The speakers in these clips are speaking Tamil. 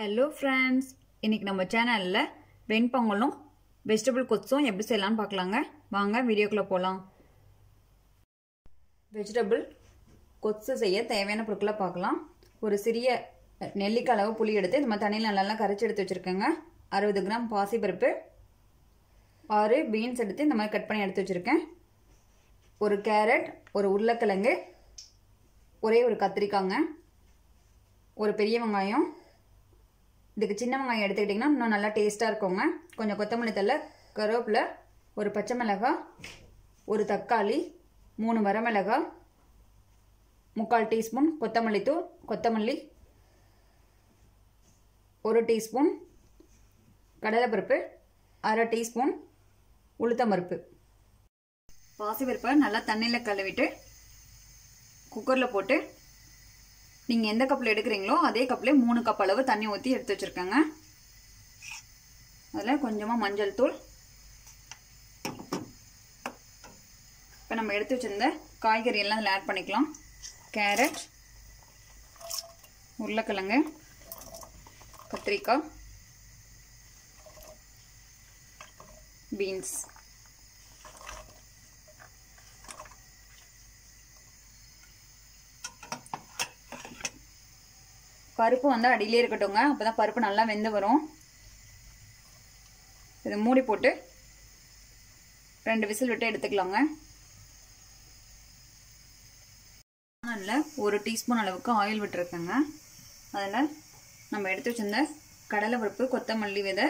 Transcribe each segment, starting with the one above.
ஹலோ ஃப்ரெண்ட்ஸ் இன்றைக்கி நம்ம சேனலில் வெண்பொங்கலும் வெஜிடபிள் கொத்தும் எப்படி செய்யலாம்னு பார்க்கலாங்க. வாங்க வீடியோக்குள்ளே போகலாம் வெஜிடபிள் கொத்து செய்ய தேவையான பொருட்களை பார்க்கலாம். ஒரு சிறிய நெல்லிக்காய் அளவு புளி எடுத்து இந்த மாதிரி தண்ணியில் நல்லா கரைச்சி எடுத்து வச்சுருக்கேங்க. அறுபது கிராம் பாசிப்பருப்பு ஆறு பீன்ஸ் எடுத்து இந்த மாதிரி கட் பண்ணி எடுத்து வச்சுருக்கேன். ஒரு கேரட் ஒரு உருளைக்கிழங்கு ஒரே ஒரு கத்திரிக்காங்க ஒரு பெரிய வெங்காயம் இதுக்கு சின்ன வெங்காயம் எடுத்துக்கிட்டிங்கன்னா இன்னும் நல்லா டேஸ்ட்டாக இருக்குங்க. கொஞ்சம் கொத்தமல்லி தழை கருவேப்பிலை ஒரு பச்சை மிளகாய் ஒரு தக்காளி மூணு வரமிளகாய் முக்கால் டீஸ்பூன் கொத்தமல்லி தூள் கொத்தமல்லி ஒரு டீஸ்பூன் கடலைப்பருப்பு அரை டீஸ்பூன் உளுத்தம்பருப்பு பாசிப்பருப்பை நல்லா தண்ணியில் கழுவிட்டு குக்கரில் போட்டு நீங்கள் எந்த கப்பில் எடுக்கிறீங்களோ அதே கப்பில் மூணு கப் அளவு தண்ணி ஊற்றி எடுத்து வச்சுருக்கேங்க. அதில் கொஞ்சமாக மஞ்சள் தூள். இப்போ நம்ம எடுத்து வச்சுருந்த காய்கறி எல்லாம் அதில் ஆட் பண்ணிக்கலாம். கேரட் உருளைக்கிழங்கு கத்திரிக்காய் பீன்ஸ் பருப்பு வந்து அடியிலே இருக்கட்டும்ங்க. அப்போ தான் பருப்பு நல்லா வெந்து வரும். இதை மூடி போட்டு ரெண்டு விசில் விட்டு எடுத்துக்கலாங்க. அதில் ஒரு டீஸ்பூன் அளவுக்கு ஆயில் விட்டுருக்கேங்க. அதில் நம்ம எடுத்து வச்சிருந்த கடலை பருப்பு கொத்தமல்லி விதை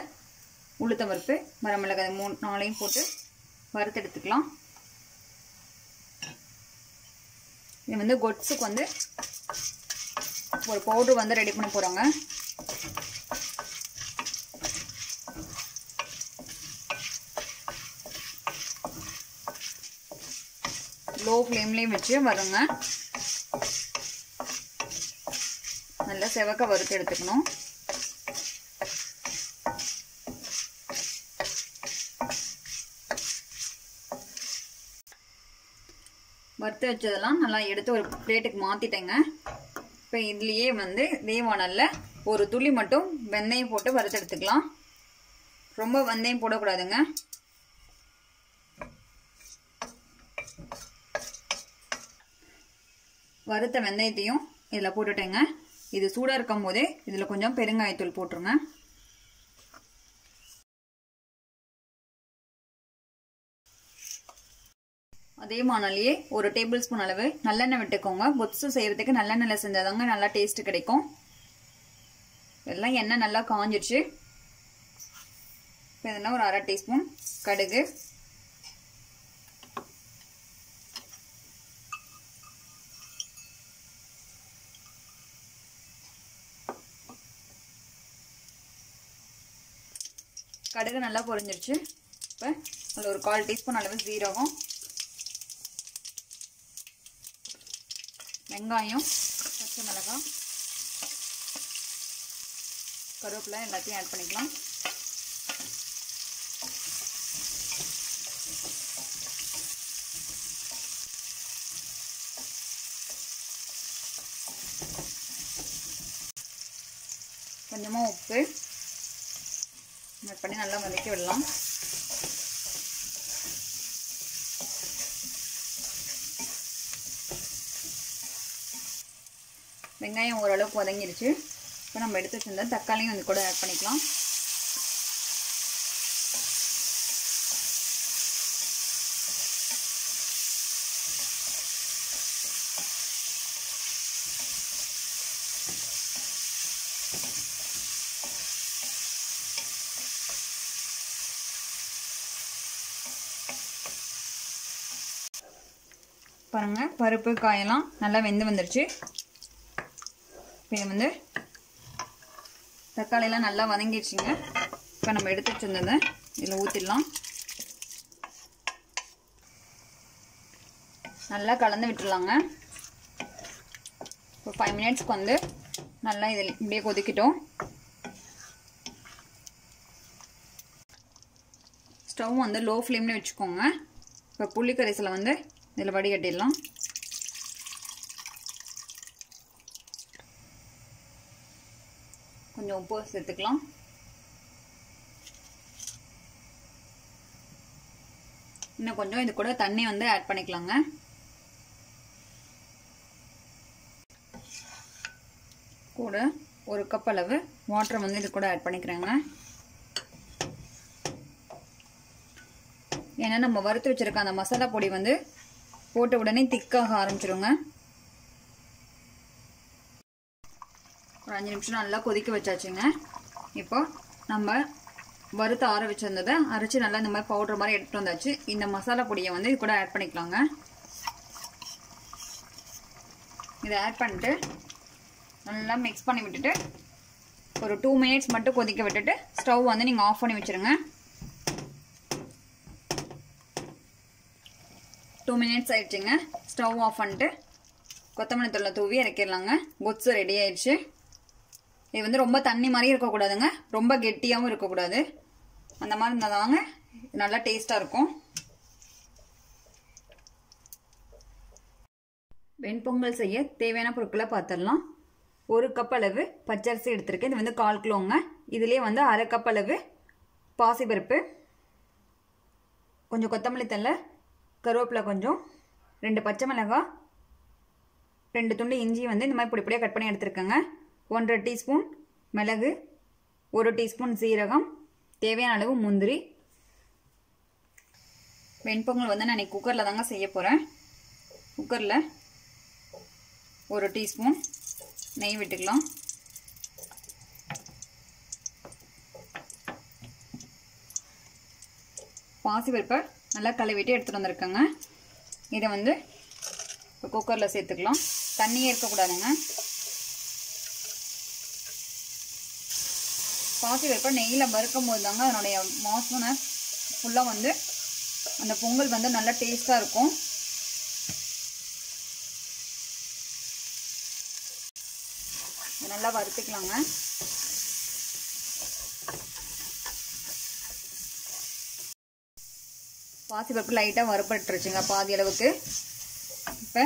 உளுத்தம் பருப்பு வரமிளகாய் மூணு நாளையும் போட்டு வறுத்து எடுத்துக்கலாம். இது வந்து கொட்ஸுக்கு வந்து ஒரு பவுடர் வந்து ரெடி பண்ண போகிறோங்க லோ ஃப்ளேம்லேயும் வச்சு வருங்க. நல்லா செவக்க வறுத்து எடுத்துக்கணும். வறுத்து வச்சதெல்லாம் நல்லா எடுத்து ஒரு பிளேட்டுக்கு மாற்றிட்டேங்க இப்போ இதுலேயே வந்து தேவானல்ல ஒரு துளி மட்டும் வெந்தயம் போட்டு வறுத்து எடுத்துக்கலாம். ரொம்ப வெந்தயம் போடக்கூடாதுங்க. வறுத்த வெந்தயத்தையும் இதில் போட்டுட்டேங்க. இது சூடாக இருக்கும் போதே இதில் கொஞ்சம் பெருங்காயத்தூள் போட்டுருங்க. அதே மானாலேயே ஒரு டேபிள் ஸ்பூன் அளவு நல்லெண்ணெய் விட்டுக்கோங்க. பொத்ஸு செய்கிறதுக்கு நல்லெண்ணெயில் செஞ்சாதாங்க நல்லா டேஸ்ட் கிடைக்கும். எல்லாம் எண்ணெய் நல்லா காஞ்சிடுச்சு இப்போ இதெல்லாம் ஒரு அரை டீஸ்பூன் கடுகு. கடுகு நல்லா பொரிஞ்சிருச்சு. இப்போ அதில் ஒரு கால் டீஸ்பூன் அளவு ஜீரகம் வெங்காயம் பச்சை மிளகாய் கருவேப்பிலை எல்லாத்தையும் ஆட் பண்ணிக்கலாம். கொஞ்சமாக உப்பு ஆட் பண்ணி நல்லா வதக்கி விடலாம். வெங்காயம் ஓரளவுக்கு வதங்கிருச்சு. இப்போ நம்ம எடுத்து வச்சிருந்த தக்காளியும் வந்து கூட ஆட் பண்ணிக்கலாம். பாருங்க பருப்பு காயெல்லாம் நல்லா வெந்து வந்துருச்சு. இப்போ வந்து தக்காளியெல்லாம் நல்லா வதங்கிடுச்சிங்க. இப்போ நம்ம எடுத்து வச்சுருந்ததை இதில் ஊற்றிடலாம் நல்லா கலந்து விட்டுடலாங்க. ஒரு ஃபைவ் மினிட்ஸ்க்கு வந்து நல்லா இதில் இப்படியே கொதிக்கிட்டோம். ஸ்டவ் வந்து லோ ஃப்ளேம்லேயே வச்சுக்கோங்க. இப்போ புள்ளி கரைசலை வந்து இதில் வடிகட்டிடலாம். கொஞ்சம் உப்பு சேர்த்துக்கலாம். இன்னும் கொஞ்சம் இது கூட தண்ணி வந்து ஆட் பண்ணிக்கலாங்க. கூட ஒரு கப் அளவு வாட்டர் வந்து இது கூட ஆட் பண்ணிக்கிறேங்க. ஏன்னா நம்ம வறுத்து வச்சிருக்க அந்த மசாலா பொடி வந்து போட்ட உடனே திக்காக ஆரம்பிச்சிருங்க. ஒரு அஞ்சு நிமிஷம் நல்லா கொதிக்க வச்சாச்சுங்க. இப்போது நம்ம வறுத்து ஆற வச்சிருந்ததை அரைச்சி நல்லா இந்த மாதிரி பவுடர் மாதிரி எடுத்துட்டு வந்தாச்சு. இந்த மசாலா பொடியை வந்து இது கூட ஆட் பண்ணிக்கலாங்க. இதை ஆட் பண்ணிட்டு நல்லா மிக்ஸ் பண்ணி விட்டுட்டு ஒரு டூ மினிட்ஸ் மட்டும் கொதிக்க விட்டுட்டு ஸ்டவ் வந்து நீங்கள் ஆஃப் பண்ணி வச்சுருங்க. டூ மினிட்ஸ் ஆயிடுச்சுங்க. ஸ்டவ் ஆஃப் பண்ணிட்டு கொத்தமல்லி தூளை தூவி இறக்கிடலாங்க. கொத்து ரெடி ஆயிடுச்சு. இது வந்து ரொம்ப தண்ணி மாதிரியும் இருக்கக்கூடாதுங்க. ரொம்ப கெட்டியாகவும் இருக்கக்கூடாது. அந்த மாதிரி இருந்தால் தாங்க நல்லா டேஸ்ட்டாக இருக்கும். வெண்பொங்கல் செய்ய தேவையான பொருட்களை பார்த்துடலாம். ஒரு கப் அளவு பச்சரிசி எடுத்திருக்கேன். இது வந்து கால் கிலோங்க. இதுலேயே வந்து அரை கப் அளவு பாசிப்பருப்பு கொஞ்சம் கொத்தமல்லி தழை கருவேப்பிலை கொஞ்சம் ரெண்டு பச்சை மிளகாய் ரெண்டு துண்டு இஞ்சி வந்து இந்த மாதிரி பிடிப்படியாக கட் பண்ணி எடுத்துருக்கேங்க. ஒன்றரை டீஸ்பூன் மிளகு ஒரு டீஸ்பூன் சீரகம் தேவையான அளவு முந்திரி. வெண்பொங்கல் வந்து நான் இன்றைக்கி குக்கரில் தாங்க செய்ய போகிறேன் குக்கரில் ஒரு டீஸ்பூன் நெய் விட்டுக்கலாம். பாசி பருப்பை நல்லா கழுவிட்டு எடுத்துகிட்டு வந்திருக்கேங்க. இதை வந்து குக்கரில் சேர்த்துக்கலாம். தண்ணியே இருக்கக்கூடாதுங்க. பாசி பருப்பை நெய்யில் வறுக்கும் போது தாங்க அதனுடைய வாசனை ஃபுல்லாக வந்து அந்த பொங்கல் வந்து நல்லா டேஸ்ட்டாக இருக்கும். நல்லா வறுத்துக்கலாங்க. பாசிப்பருப்பு லைட்டாக வறுப்பட்டுருச்சுங்க பாதி அளவுக்கு. இப்போ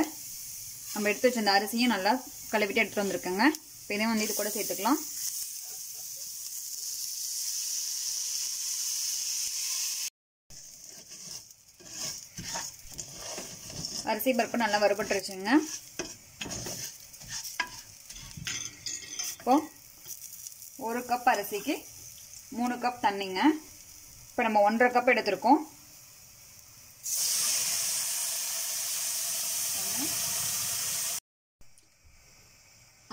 நம்ம எடுத்து வச்சிருந்த அரிசியும் நல்லா கழுவிட்டு எடுத்துகிட்டு வந்திருக்கேங்க. இப்போ இதையும் வந்து இது கூட சேர்த்துக்கலாம். அரிசி பருப்பு நல்லா வறுபட்டுருச்சுங்க இப்போ ஒரு கப் அரிசிக்கு மூணு கப் தண்ணிங்க. இப்போ நம்ம ஒன்றரை கப் எடுத்திருக்கோம்.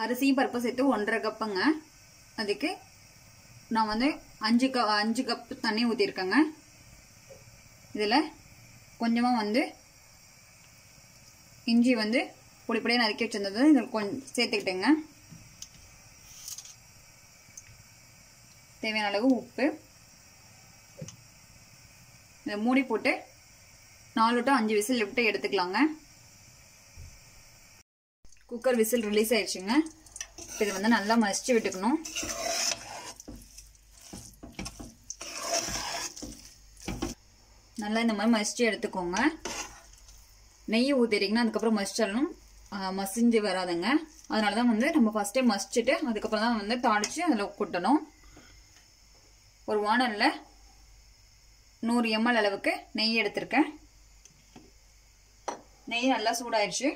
அரிசியும் பருப்பு சேர்த்து ஒன்றரை கப்புங்க. அதுக்கு நான் வந்து அஞ்சு க அஞ்சு கப் தண்ணி ஊற்றிருக்கேங்க இதில் கொஞ்சமாக வந்து இஞ்சி வந்து பொடி பொடியாக நறுக்கி வச்சிருந்தது இதில் கொஞ்சம் சேர்த்துக்கிட்டேங்க. தேவையான அளவு உப்பு. இதை மூடி போட்டு நாலு டு அஞ்சு விசில் விட்டு எடுத்துக்கலாங்க. குக்கர் விசில் ரிலீஸ் ஆயிடுச்சுங்க. இப்போ இதை வந்து நல்லா மசிச்சு விட்டுக்கணும். நல்லா இந்த மாதிரி மசிச்சு எடுத்துக்கோங்க. நெய் ஊற்றிட்டிங்கன்னா அதுக்கப்புறம் மசிச்சிடணும் மசிஞ்சு வராதுங்க. அதனால தான் வந்து நம்ம ஃபஸ்ட்டே மசிச்சுட்டு அதுக்கப்புறம் தான் வந்து தாளித்து அதில் கொட்டணும். ஒரு வானலில் நூறு எம்எல் அளவுக்கு நெய் எடுத்திருக்கேன். நெய் நல்லா சூடாயிடுச்சு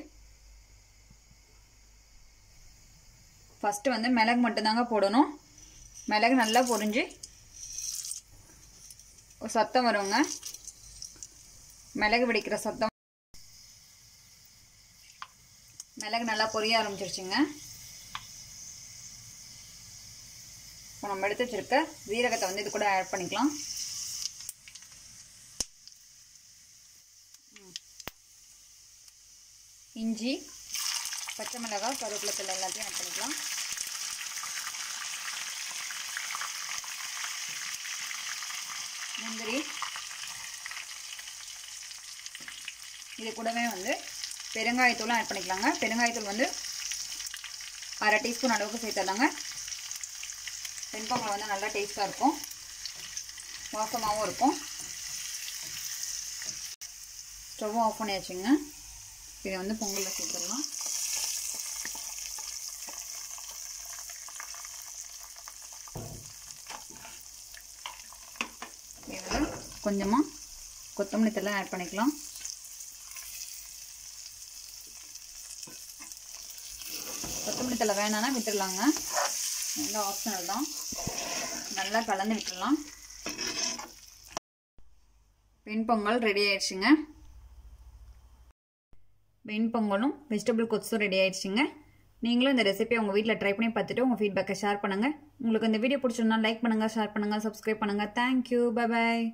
ஃபஸ்ட்டு வந்து மிளகு மட்டும்தாங்க போடணும். மிளகு நல்லா பொரிஞ்சு ஒரு சத்தம் வருங்க. மிளகு வெடிக்கிற சத்தம் மிளகு நல்லா பொரிய ஆரம்பிச்சிருச்சுங்க. இப்போ நம்ம எடுத்து வச்சுருக்க ஜீரகத்தை வந்து இது கூட ஆட் பண்ணிக்கலாம். இஞ்சி பச்சை மிளகாய் கருவேப்பிலை தூள் எல்லாத்தையும் ஆட் பண்ணிக்கலாம். முந்திரி. இது கூடவே வந்து பெருங்காயத்தூளும் ஆட் பண்ணிக்கலாங்க. பெருங்காயத்தூள் வந்து அரை டீஸ்பூன் அளவுக்கு சேர்த்துடலாங்க. வெண்பொங்கல் வந்து நல்லா டேஸ்ட்டாக இருக்கும். வாசமாகவும் இருக்கும். ஸ்டவ் ஆஃப் பண்ணியாச்சுங்க. இதை வந்து பொங்கலில் சேர்த்துடலாம். கொஞ்சமாக கொத்தமல்லி தலை ஆட் பண்ணிக்கலாம். கொத்தமல்லி வேணான்னா விட்டுடலாங்க நல்லா ஆப்ஷனல் தான். நல்லா கலந்து விட்டுடலாம். வெண்பொங்கல் ரெடி ஆயிடுச்சுங்க. வெண்பொங்கலும் வெஜிடபிள் கொத்தும் ரெடி ஆயிடுச்சுங்க. நீங்களும் இந்த ரெசிபியை உங்கள் வீட்டில் ட்ரை பண்ணி பார்த்துட்டு உங்கள் ஃபீட்பேக்கை ஷேர் பண்ணுங்கள் உங்களுக்கு இந்த வீடியோ பிடிச்சிருந்தா லைக் பண்ணுங்கள் ஷேர் பண்ணுங்கள் சப்ஸ்கிரைப் பண்ணுங்கள் தேங்க்யூ பை பாய்